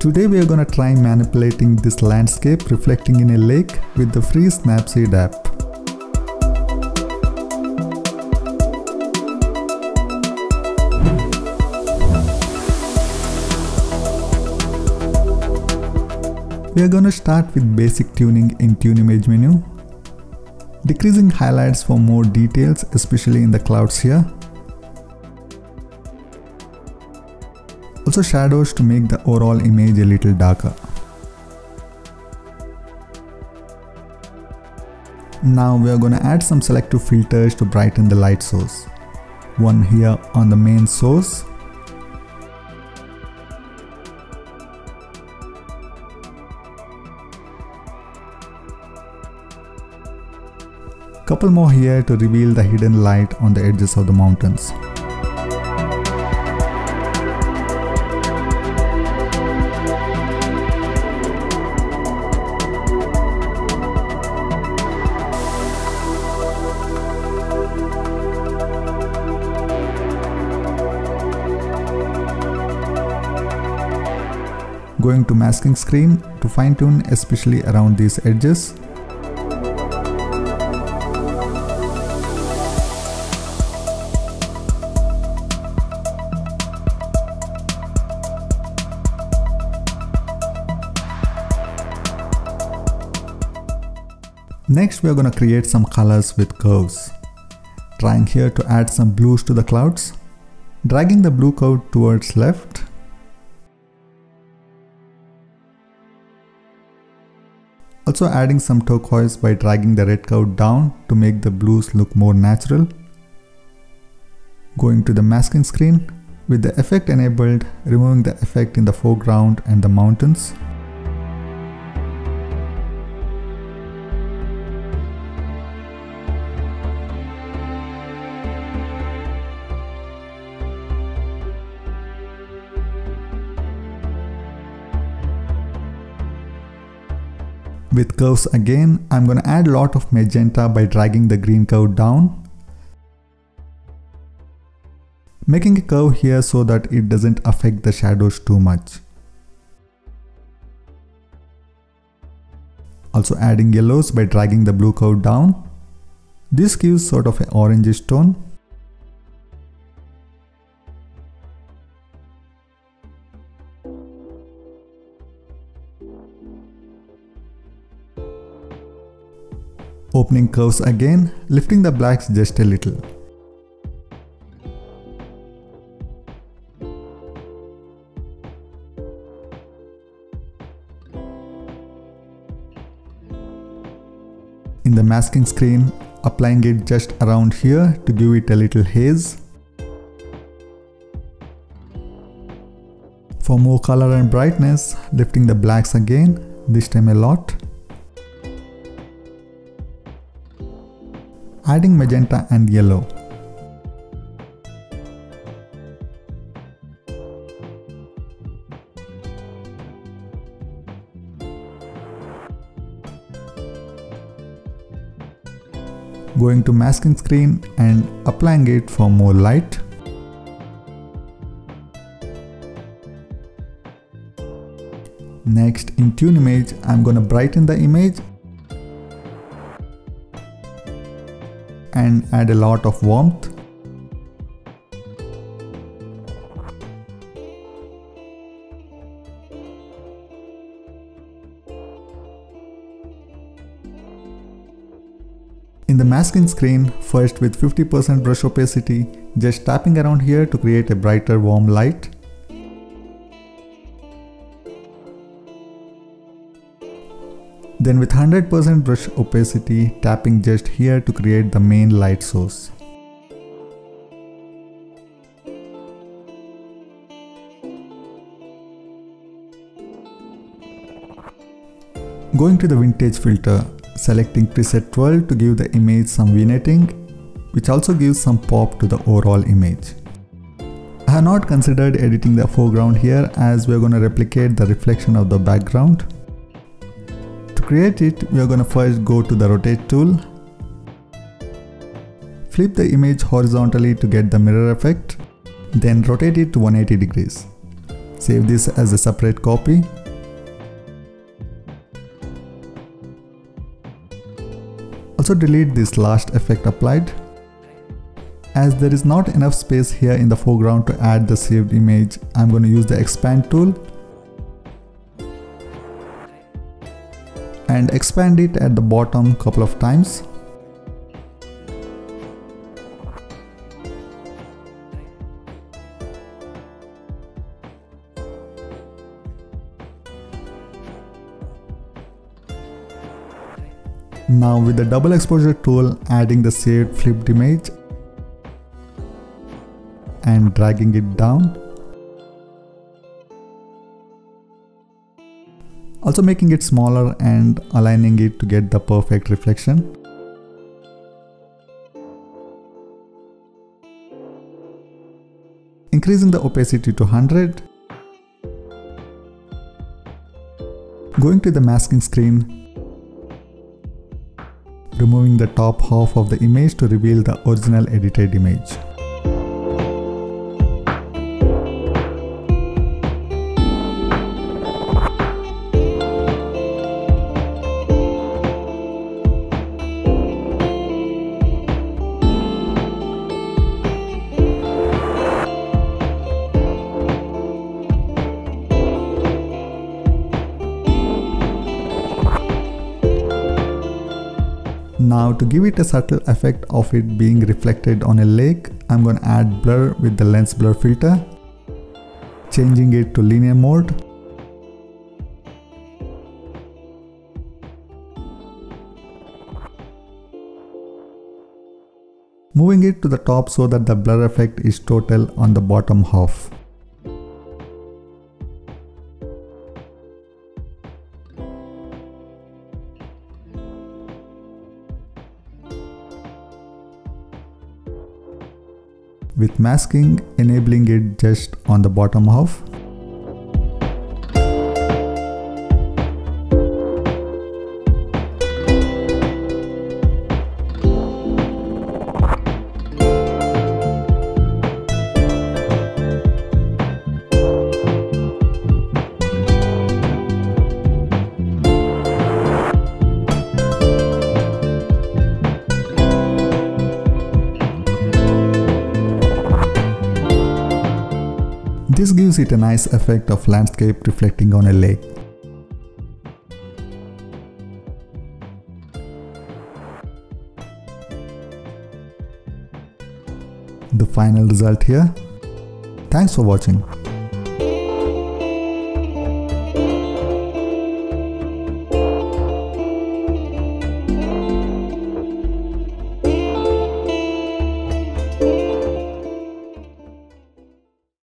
Today we are gonna try manipulating this landscape reflecting in a lake with the free Snapseed app. We are gonna start with basic tuning in Tune Image menu. Decreasing highlights for more details especially in the clouds here. Also shadows to make the overall image a little darker. Now we are gonna add some selective filters to brighten the light source. One here on the main source Couple more here to reveal the hidden light on the edges of the mountains. Going to masking screen to fine tune especially around these edges Next we are going to create some colors with curves. Trying here to add some blues to the clouds. Dragging the blue curve towards left. Also adding some turquoise by dragging the red curve down to make the blues look more natural. Going to the masking screen. With the effect enabled, removing the effect in the foreground and the mountains. With curves again, I'm gonna add a lot of magenta by dragging the green curve down. Making a curve here so that it doesn't affect the shadows too much. Also adding yellows by dragging the blue curve down. This gives sort of an orangish tone. Opening curves again, lifting the blacks just a little. In the masking screen, applying it just around here to give it a little haze. For more color and brightness, lifting the blacks again, this time a lot. Adding magenta and yellow. Going to masking screen and applying it for more light. Next in tune image, I'm gonna brighten the image and add a lot of warmth. In the masking screen, first with 50% brush opacity, just tapping around here to create a brighter warm light. Then with 100% brush opacity, tapping just here to create the main light source. Going to the vintage filter, selecting preset 12 to give the image some vignetting, which also gives some pop to the overall image. I have not considered editing the foreground here as we are going to replicate the reflection of the background create it, we are going to first go to the rotate tool. Flip the image horizontally to get the mirror effect. Then rotate it to 180 degrees. Save this as a separate copy. Also delete this last effect applied. As there is not enough space here in the foreground to add the saved image, I'm going to use the expand tool and expand it at the bottom couple of times. Now with the double exposure tool adding the saved flipped image and dragging it down. Also making it smaller and aligning it to get the perfect reflection. Increasing the opacity to 100. Going to the masking screen. Removing the top half of the image to reveal the original edited image. Now to give it a subtle effect of it being reflected on a lake, I'm going to add blur with the lens blur filter, changing it to linear mode. Moving it to the top so that the blur effect is total on the bottom half. With masking enabling it just on the bottom half. This gives it a nice effect of landscape reflecting on a lake. The final result here. Thanks for watching.